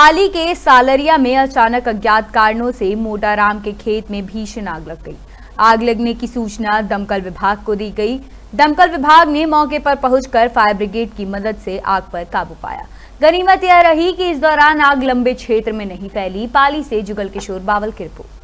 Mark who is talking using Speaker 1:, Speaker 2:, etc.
Speaker 1: पाली के सालरिया में अचानक अज्ञात कारणों से मोटाराम के खेत में भीषण आग लग गई। आग लगने की सूचना दमकल विभाग को दी गई। दमकल विभाग ने मौके पर पहुंचकर फायर ब्रिगेड की मदद से आग पर काबू पाया। गनीमत यह रही कि इस दौरान आग लंबे क्षेत्र में नहीं फैली। पाली से जुगल किशोर बावल की रिपोर्ट।